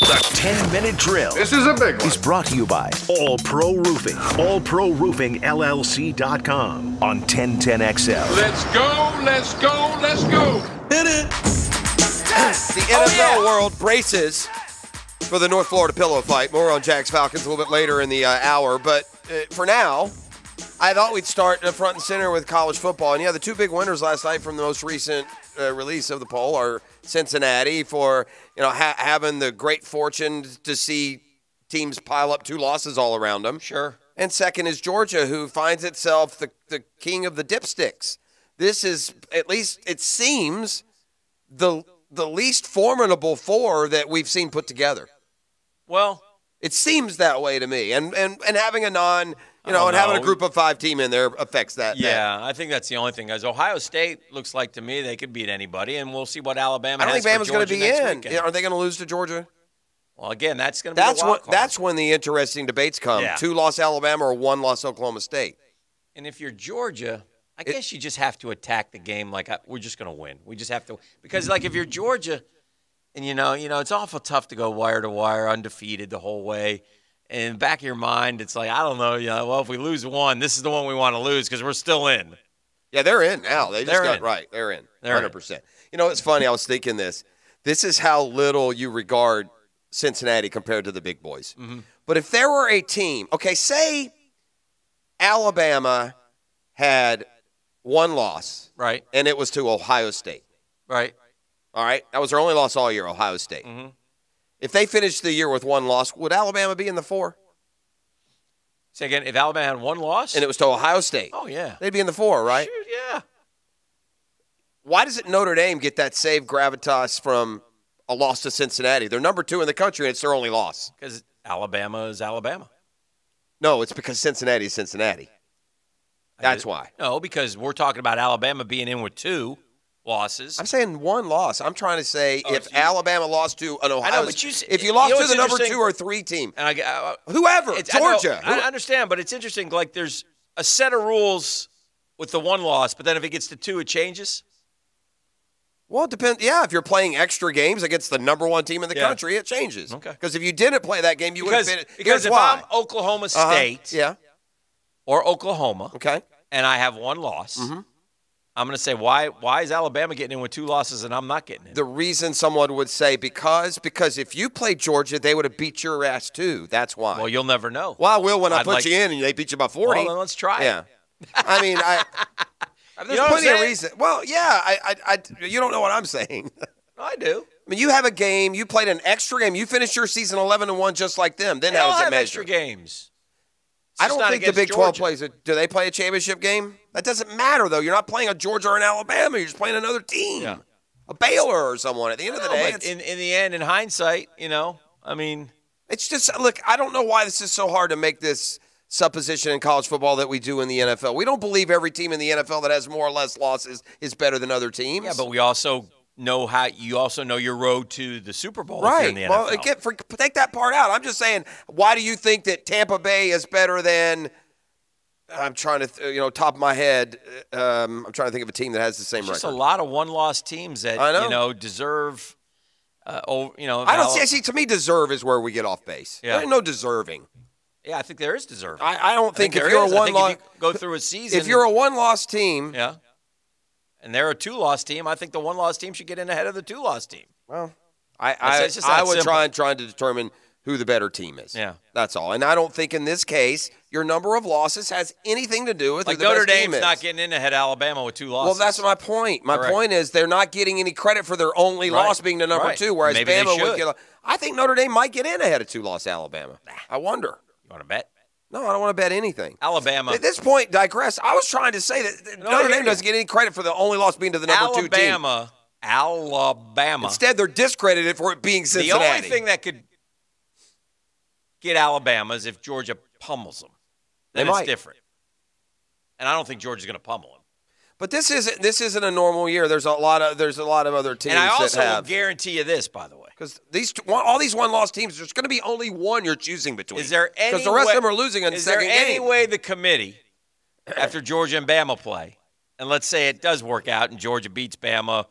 The 10 minute drill This is a big one. is brought to you by All Pro Roofing. AllProRoofingLLC.com on 1010XL. Let's go, let's go, let's go. Hit it. The NFL world braces for the North Florida pillow fight. More on Jags Falcons a little bit later in the uh, hour. But uh, for now, I thought we'd start uh, front and center with college football. And yeah, the two big winners last night from the most recent uh, release of the poll are Cincinnati for you know ha- having the great fortune to see teams pile up two losses all around them. Sure. And second is Georgia, who finds itself the, the king of the dipsticks. This is, at least it seems, the the least formidable four that we've seen put together. Well, It seems that way to me. And and, and having a non, you know, and having a group of five team in there affects that. that. yeah, I think that's the only thing. Guys, Ohio State looks like to me they could beat anybody, and we'll see what Alabama. I don't think for Bama's going to be in. weekend. Are they going to lose to Georgia? Well, again, that's going to be That's what. That's when the interesting debates come. Yeah. Two loss Alabama or one loss Oklahoma State. And if you're Georgia, I guess you just have to attack the game like I, we're just going to win. We just have to because like if you're Georgia, and you know, you know, it's awful tough to go wire to wire undefeated the whole way. And in the back of your mind, it's like I don't know, you know, well, if we lose one, this is the one we want to lose because we're still in. Yeah, they're in now. They just They're got in. right. They're in. They're 100%. You know, it's funny. I was thinking this. This is how little you regard Cincinnati compared to the big boys. Mm-hmm. But if there were a team, okay, say Alabama had one loss Right, and it was to Ohio State. right. All right. That was their only loss all year, Ohio State. Mm-hmm. If they finished the year with one loss, would Alabama be in the four? Say again, if Alabama had one loss, And it was to Ohio State. oh yeah, They'd be in the four, right? Shoot, yeah. Why doesn't Notre Dame get that save gravitas from a loss to Cincinnati? They're number two in the country, and it's their only loss. Because Alabama is Alabama. No, it's because Cincinnati is Cincinnati. That's why. No, because we're talking about Alabama being in with two losses. I'm saying one loss. I'm trying to say Oh, if you- Alabama lost to an Ohio, but you if you you lost know to the number two or three team, and I, I, whoever, It's- I know- Georgia, I, understand, but it's interesting. Like there's a set of rules with the one loss, but then if it gets to two, it changes. well, it depends. Yeah, if you're playing extra games against the number one team in the Yeah. country, it changes. Okay. Because if you didn't play that game, you would have Because been. because if why. I'm Oklahoma Uh-huh. State yeah, or Oklahoma, okay. and I have one loss, Mm-hmm. I'm going to say why why is Alabama getting in with two losses and I'm not getting in? The reason someone would say because because if you played Georgia, they would have beat your ass too. That's why. well, you'll never know. Well, I will when I I'd put like- you in and they beat you by 40. Well, then let's try it. Yeah. I mean, I. There's know what I'm plenty of reason. Well, yeah, I, I, I, you don't know what I'm saying. I do. I mean, you have a game. You played an extra game. You finished your season 11 and one just like them. Then how does it measure? extra games. I don't think the Big 12 plays it. Do they play a championship game? That doesn't matter though. You're not playing a Georgia or an Alabama. You're just playing another team. Yeah. A Baylor or someone. At the end of the No, day, in, in the end, in hindsight, you know, I mean, it's just look. I don't know why this is so hard to make this supposition in college football that we do in the NFL. We don't believe every team in the NFL that has more or less losses is better than other teams. yeah, but we also know how you also know your road to the Super Bowl Right. in the NFL. Well, get, for, take that part out. I'm just saying, why do you think that Tampa Bay is better than? I'm trying to, th- you know, top of my head. Um, I'm trying to think of a team that has the same There's just a lot of one-loss teams that know. you know deserve. Uh, oh, you know, I don't see. See, to me, deserve is where we get off base. Yeah. There ain't no deserving. Yeah, I think there is deserving. I, I don't I think think, if you're is. a one-loss, you go through a season, if you're a one loss team, yeah, and they're a two-loss team, I think the one-loss team should get in ahead of the two-loss team. well, I I, it's just I that would simple. try and trying to determine who the better team is. Yeah. that's all. And I don't think in this case your number of losses has anything to do with Like who the Notre best team is. not getting in ahead of Alabama with two losses. Well, that's my point. My Correct. point is they're not getting any credit for their only Right. loss being to number Right. two, whereas Maybe they Bama would should. get. A, I think Notre Dame might get in ahead of two loss Alabama. I wonder. You want to bet? No, I don't want to bet anything. Alabama. At this point, digress. I was trying to say that No, Notre Dame doesn't get any credit for the only loss being to the number two team. Alabama. Alabama. Instead, they're discredited for it being Cincinnati. the only thing that could get Alabama is if Georgia pummels them. Then They it's might. different. And I don't think Georgia's going to pummel them. but this isn't this isn't a normal year. There's a lot of there's a lot of other teams And I also that will have guarantee you this, by the way. Because these all these one loss teams. There's going to be only one you're choosing between. Is there any because the rest way, of them are losing in the second. Is there any game? way the committee, after Georgia and Bama play, and let's say it does work out and Georgia beats Bama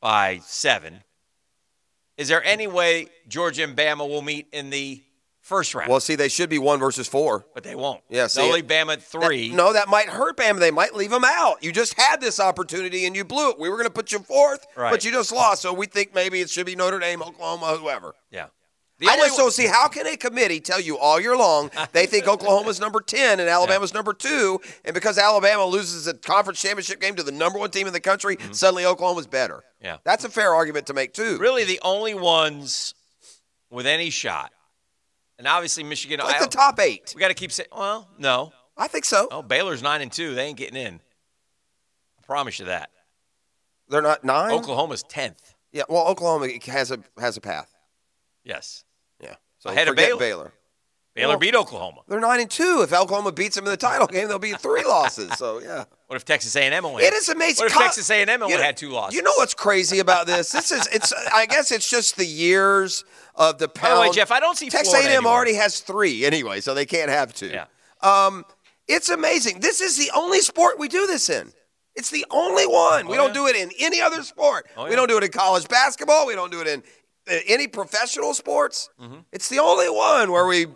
by seven, Is there any way Georgia and Bama will meet in the first round? Well, see, they should be one versus four. but they won't. Yeah, see, leave Bama at three. That- no, that might hurt Bama. They might leave them out. You just had this opportunity and you blew it. We were going to put you fourth, Right. but you just lost. So we think maybe it should be Notre Dame, Oklahoma, whoever. Yeah. The I only just don't see how can a committee tell you all year long they think Oklahoma's number 10 and Alabama's number 2 and because Alabama loses a conference championship game to the number 1 team in the country, suddenly Oklahoma's better. Mm-hmm. Yeah. That's a fair argument to make too. really the only ones with any shot. And obviously Michigan. Like the top 8. We got to keep saying. Well, no. I think so. Oh, Baylor's nine and two. They ain't getting in. I promise you that. They're not 9. Oklahoma's tenth. Yeah, well Oklahoma has a has a path. Yes. Yeah. So Ahead of Baylor. Baylor. Baylor Well- beat Oklahoma. They're 9 and 2. If Oklahoma beats them in the title game, they'll be 3 losses. So, yeah. What if Texas A&M only? It is amazing. What if Texas A&M only You know- had two losses? You know what's crazy about this? This is it's. I guess it's just the years of the By the way, Jeff, I don't see Texas Florida A&M anymore. already has three anyway, so they can't have two. Yeah. Um, it's amazing. This is the only sport we do this in. It's the only one. we Oh, don't yeah. do it in any other sport. Oh, We don't do it in college basketball. We don't do it in any professional sports. Mm-hmm. It's the only one where we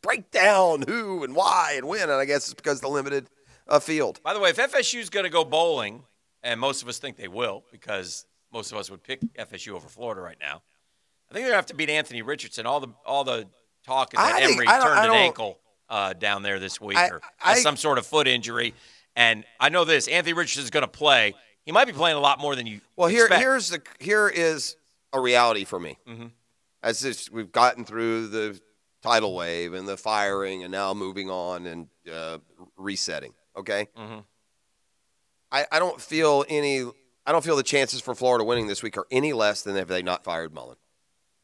break down who and why and when. And I guess it's because the limited uh, field. By the way, if FSU is going to go bowling, and most of us think they will, because most of us would pick FSU over Florida right now, I think they're going to have to beat Anthony Richardson. All the all the talk is I that think- Emory I don't- turned I an don't- ankle uh, down there this week I- or I- has some sort of foot injury. And I know this: Anthony Richardson's going to play. He might be playing a lot more than you. Well, here expect. here's the here is a reality for me. Mm-hmm. As this, we've gotten through the tidal wave and the firing, and now moving on and uh, resetting. Okay. Mm-hmm. I, I don't feel any. I don't feel the chances for Florida winning this week are any less than if they not fired Mullen.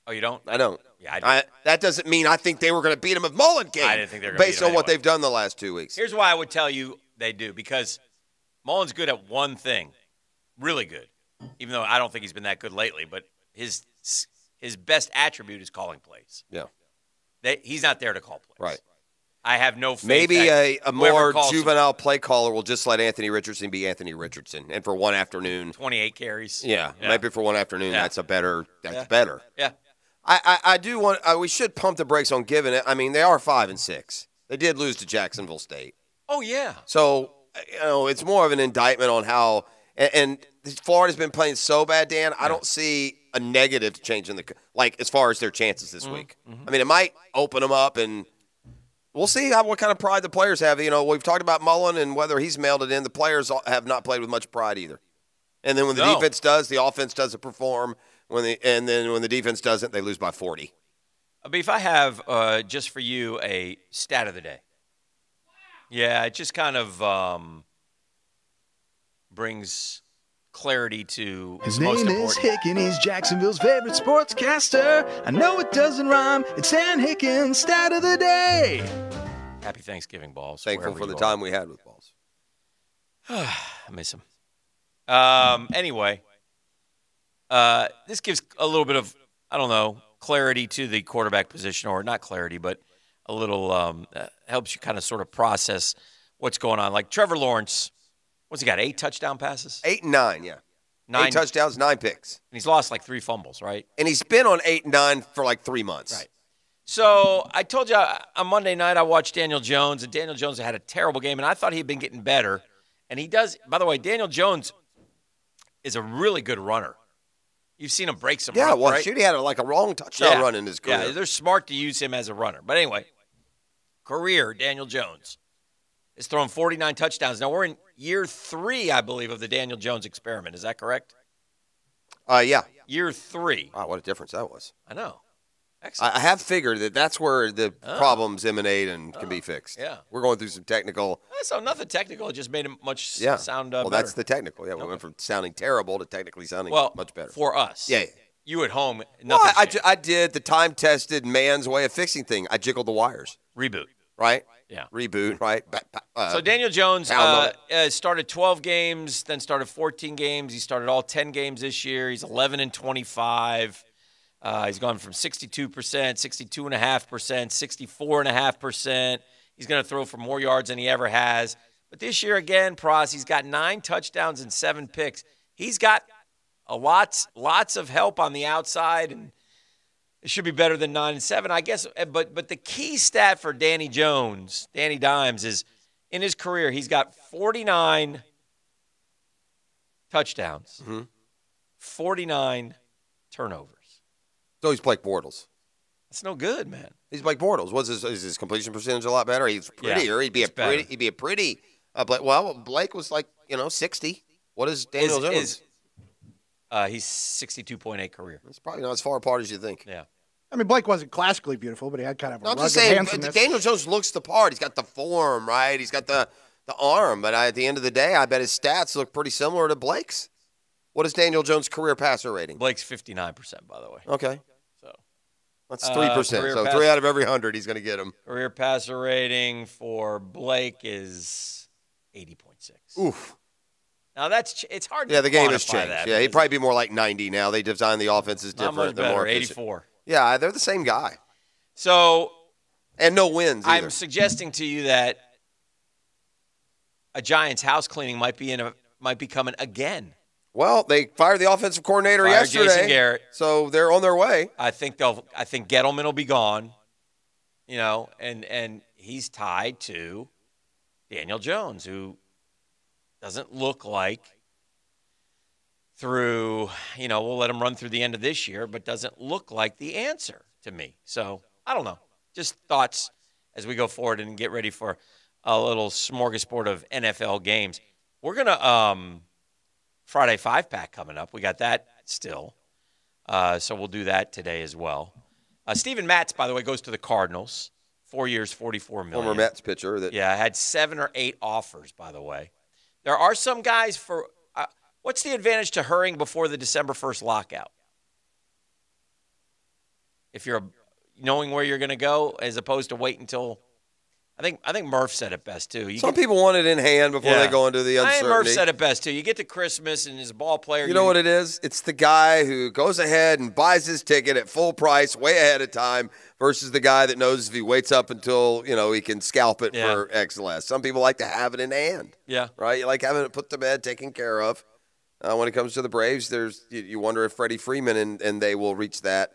Oh, you don't? I don't. Yeah, I do. I, that doesn't mean I think they were going to beat him if Mullen came. I didn't think they were based on what they've done the last two weeks. Here's why I would tell you they do because Mullen's good at one thing, really good. Even though I don't think he's been that good lately, but his his best attribute is calling plays. yeah. They, he's not there to call plays. Right. I have no faith. Maybe a, a more juvenile play caller will just let Anthony Richardson be Anthony Richardson, and for one afternoon, 28 carries. yeah, Yeah. maybe for one afternoon, Yeah. that's a better. That's Yeah. better. Yeah. I, I, I do want. Uh, we should pump the brakes on giving it. I mean, they are five and six. They did lose to Jacksonville State, Oh yeah. so you know it's more of an indictment on how. And, and Florida's been playing so bad, Dan. I don't see a negative change in the like as far as their chances Mm-hmm. this week. I mean, it might open them up and. We'll see how, what kind of pride the players have. You know, we've talked about Mullen and whether he's mailed it in. The players have not played with much pride either. And then when the No. defense does, the offense doesn't perform. When the and then when the defense doesn't, they lose by forty. Beef, I have uh, just for you a stat of the day. Yeah, it just kind of um, brings clarity to His the most name is important. Hick and he's Jacksonville's favorite sportscaster. I know it doesn't rhyme. It's San Hicken stat of the day. Happy Thanksgiving, balls. Thankful for the are. time we had with balls. I miss him. Um, anyway, uh, this gives a little bit of I don't know clarity to the quarterback position, or not clarity, but a little um, uh, helps you kind of sort of process what's going on. Like Trevor Lawrence, what's he got? Eight touchdown passes, Eight and nine, yeah. nine, Eight touchdowns, nine picks. and he's lost like three fumbles, right? And he's been on eight and nine for like three months. Right. So I told you on Monday night I watched Daniel Jones, and Daniel Jones had a terrible game, and I thought he'd been getting better. And he does. By the way, Daniel Jones is a really good runner. You've seen him break some. Yeah, run, well, right? shoot, he had like a wrong touchdown Yeah. run in his career. Yeah, they're smart to use him as a runner. But anyway, career Daniel Jones has thrown 49 touchdowns. Now we're in year three, I believe, of the Daniel Jones experiment. Is that correct? Uh, yeah. Year three. Wow, what a difference that was. I know. Excellent. I, I have figured that that's where the Oh. problems emanate and can be fixed. yeah. We're going through some technical. so nothing technical. It just made him much Yeah. sound uh, well, better. that's the technical. Yeah, we went from sounding terrible to technically sounding well much better. for us. Yeah, yeah. You at home, Well. I, I, I did the time tested man's way of fixing thing. I jiggled the wires, reboot. right? Yeah. Reboot, right? Uh, So Daniel Jones uh, uh, started 12 games, then started 14 games. He started all 10 games this year. He's 11 and 25. Uh, he's gone from 62%, 62.5%, 64.5%. He's going to throw for more yards than he ever has. But this year, again, Pros, he's got nine touchdowns and seven picks. He's got a lots lots of help on the outside, and it should be better than nine and seven, I guess. eh, But but the key stat for Danny Jones, Danny Dimes, is in his career he's got 49 touchdowns, 49 turnovers. So he's Blake Bortles. That's no good, man. He's Blake Bortles. What's his, is his completion percentage a lot better? He's Yeah, prettier. he'd be a better. pretty. He'd be a pretty. Uh, Blake, well, Blake was like you know sixty. What is Daniel Is- Jones? is- uh, he's 62.8 career. it's probably not as far apart as you think. Yeah. I mean, Blake wasn't classically beautiful, but he had kind of a No, I'm just saying. Daniel Jones looks the part. He's got the form, right? He's got the the arm. But at the end of the day, I bet his stats look pretty similar to Blake's. What is Daniel Jones' career passer rating? Blake's 59%, by the way. Okay, So that's Uh, three percent. career so pass- three out of every hundred, he's going to get him. career passer rating for Blake is 80.6. Oof. Now that's ch- it's hard. Yeah, the game has changed. That yeah, he'd probably be more like 90 now. They designed the offenses different. They're more better. efficient. 84. Yeah, they're the same guy, So and no wins either. I'm suggesting to you that a Giants house cleaning might be in a might be coming again. well, they fired the offensive coordinator Fired yesterday, Jason Garrett. so they're on their way. I think they'll. I think Gettleman will be gone. You know, and and he's tied to Daniel Jones, who doesn't look like through. You know, we'll let them run through the end of this year, but doesn't look like the answer to me. So I don't know. Just thoughts as we go forward and get ready for a little smorgasbord of NFL games. We're gonna um, Friday five pack coming up. We got that still. Uh, so we'll do that today as well. Uh, Steven Matz, by the way, goes to the Cardinals. Four years, forty-four million. Former Mets pitcher. That Yeah, I had seven or eight offers. By the way, there are some guys for. Uh, what's the advantage to hurrying before the December first lockout? If you're knowing where you're going to go, as opposed to wait until. I think I think Murph said it best too. You some get- people want it in hand before Yeah. they go into the uncertainty. I think Murph said it best too. You get to Christmas and as a ball player, You know what it is? It's the guy who goes ahead and buys his ticket at full price, way ahead of time, versus the guy that knows if he waits up until you know he can scalp it Yeah. for X less. Some people like to have it in hand, Yeah. right? You like having it put to bed, taken care of. Uh, when it comes to the Braves, there's you, you wonder if Freddie Freeman and, and they will reach that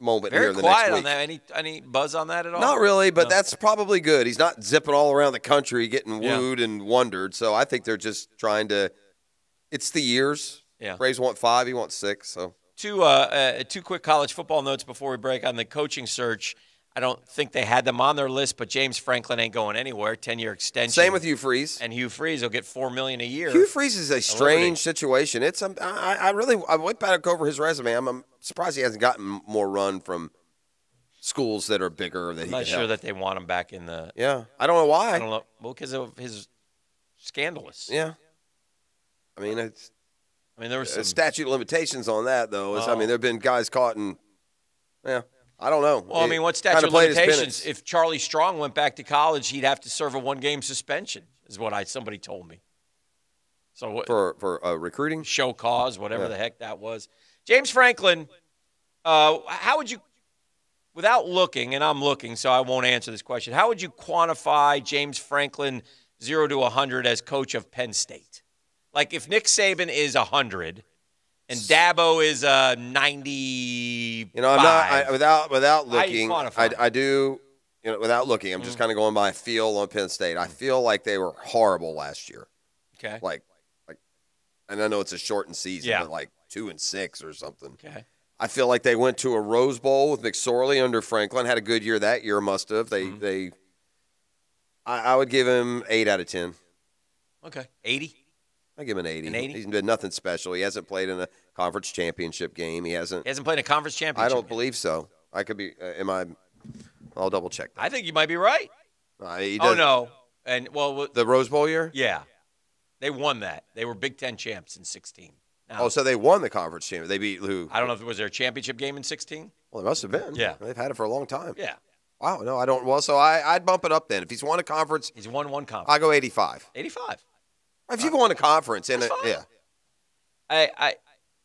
moment here Very the quiet on that. Any any buzz on that at all? Not really, but No. that's probably good. He's not zipping all around the country getting Yeah. wooed and wondered. So I think they're just trying to. It's the years. Yeah. Braves want five. He wants six. So Two uh, uh, two quick college football notes before we break on the coaching search. I don't think they had them on their list, but James Franklin ain't going anywhere. Ten year extension. same with Hugh Freeze. And Hugh Freeze will get four million a year. Hugh Freeze is a strange situation. It's um, I, I really I went back over his resume. I'm, I'm surprised he hasn't gotten more run from schools that are bigger that I'm he not sure help. that they want him back in the. Yeah, I don't know why. I don't know. Well, because of his scandalous. Yeah, I mean it's I mean, there was uh, some. statute of limitations on that though. It's- I Oh. mean there've been guys caught in. Yeah, I don't know. well, I mean, what statute of limitations? If Charlie Strong went back to college, he'd have to serve a one game suspension, is what I somebody told me. So what? for for uh, recruiting. show cause, whatever Yeah. the heck that was. James Franklin, uh, how would you, without looking, and I'm looking, so I won't answer this question, how would you quantify James Franklin 0 to 100 as coach of Penn State? Like if Nick Saban is 100 and Dabo is a 90. You know, I'm not I, without without looking. I. I do. You know, without looking, I'm Mm. just kind of going by feel on Penn State. I feel like they were horrible last year. okay. Like, like, and I know it's a shortened season, Yeah. but like two and six or something. Okay. I feel like they went to a Rose Bowl with McSorley under Franklin. Had a good year that year. Must have. They Mm-hmm. they. I, I would give him eight out of ten. Okay. 80? I give him an eighty. An 80? He's been nothing special. He hasn't played in a conference championship game. He hasn't. He hasn't played in a conference championship. I don't yet. believe so. I could be. Uh, am I? I'll double check that. I think you might be right. Uh, Oh, no. And, well, The Rose Bowl year? Yeah. They won that. They were Big Ten champs in 16. Now, Oh, so they won the conference championship. They beat who? I don't know if it was there a championship game in 16? Well, there must have been. Yeah. They've had it for a long time. Yeah. Wow. No, I don't. Well, so I, I'd bump it up then. If he's won a conference, He's won one conference. I go 85. 85. If you go on a conference, and That's it, fine. yeah, I, I,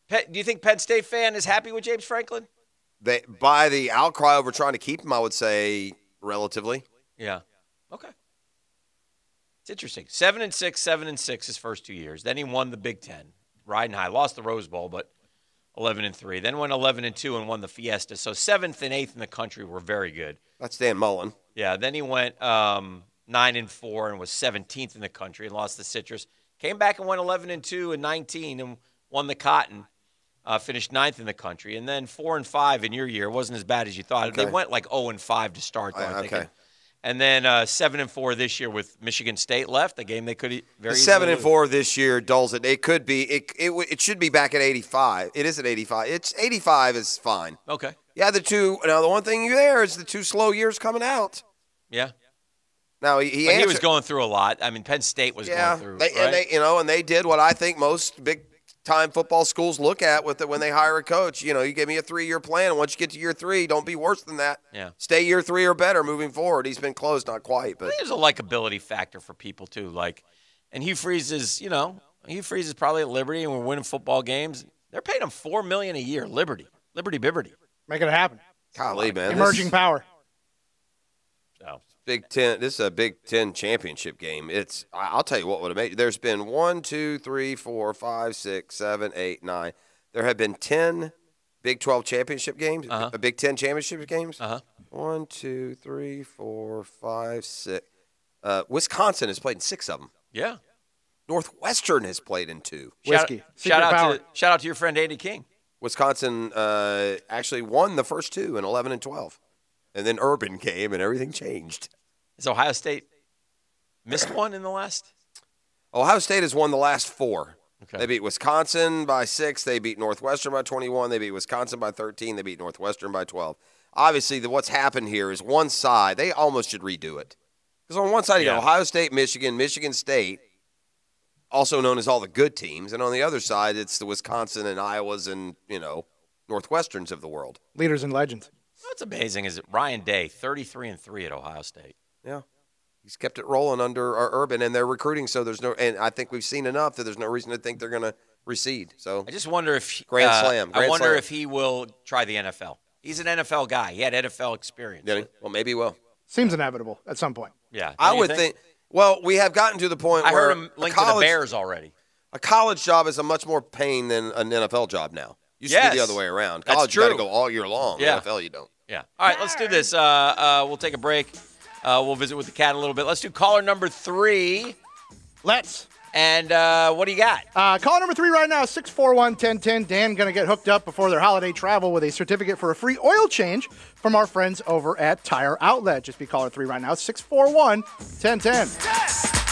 Pe- do you think Penn State fan is happy with James Franklin? they by the outcry over trying to keep him, I would say relatively. Yeah. Okay. It's interesting. Seven and six, seven and six his first two years. Then he won the Big Ten. riding high. Lost the Rose Bowl, but 11 and three. Then went 11 and two and won the Fiesta. So seventh and eighth in the country were very good. That's Dan Mullen. Yeah. Then he went um, nine and four and was 17th in the country and lost the Citrus. Came back and went 11 and two and 19 and won the Cotton. Uh, finished ninth in the country, and then four and five in your year. Wasn't as bad as you thought. They went like 0 and five to start. Though, Uh, okay. And then uh, seven and four this year with Michigan State left, a game they could very The seven and lose. four this year dulls it. It could be. It, it it should be back at 85. It is at 85. It's 85 is fine. Okay. Yeah, the two. Now the one thing you there is the two slow years coming out. Yeah. Now he he, But he was going through a lot. I mean, Penn State was yeah, going through. they, right? and they you know and they did what I think most big time football schools look at with it when they hire a coach. You know, you give me a three year plan, and once you get to year three, don't be worse than that. Yeah. Stay year three or better moving forward. He's been close, not quite, but There's a likability factor for people too. Like, and Hugh Freeze is, you know, Hugh Freeze is probably at Liberty, and we're winning football games. They're paying him four million a year. Liberty, Liberty, Bibberty. Making it happen. golly, man, this- Emerging power. So Big Ten. This is a Big Ten championship game. It's. I- I'll tell you what would have made. There's been one, two, three, four, five, six, seven, eight, nine. There have been ten Big Twelve championship games. Uh-huh. A Big Ten championship games. Uh huh. One, two, three, four, five, six. Uh, Wisconsin has played in six of them. Yeah. Northwestern has played in two. Whiskey. Shout, Secret shout out power. to shout out to your friend Andy King. Wisconsin uh, actually won the first two in eleven and twelve, and then Urban came and everything changed. Is Ohio State missed one in the last? Ohio State has won the last four. Okay. They beat Wisconsin by six. They beat Northwestern by 21. They beat Wisconsin by 13. They beat Northwestern by 12. Obviously, the, what's happened here is one side, they almost should redo it. Because on one side, you Yeah. got Ohio State, Michigan, Michigan State, also known as all the good teams. And on the other side, it's the Wisconsin and Iowas and, you know, Northwesterns of the world. Leaders and legends. What's amazing is Ryan Day, 33 and three at Ohio State. Yeah. He's kept it rolling under our Urban, and they're recruiting, so there's no, and I think we've seen enough that there's no reason to think they're going to recede. So I just wonder if Grand uh, slam, I wonder slam. if he will try the NFL. He's an NFL guy. He had NFL experience. Yeah, well, maybe he will. Seems inevitable at some point. Yeah, don't I would think? Well, we have gotten to the point I where heard him a linked to the college, Bears already. a college job is a much more pain than an NFL job now. Used to be the other way around. That's College you got to go all year long. Yeah. NFL you don't. Yeah. All right, let's do this. Uh, uh, we'll take a break. Uh, we'll visit with the cat a little bit. Let's do caller number three. Let's. And uh, what do you got? Uh, call number three right now, 641 1010. Dan going to get hooked up before their holiday travel with a certificate for a free oil change from our friends over at Tire Outlet. Just be caller three right now, 641 1010.